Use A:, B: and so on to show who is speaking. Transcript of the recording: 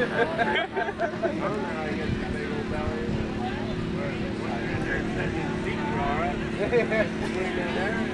A: All right.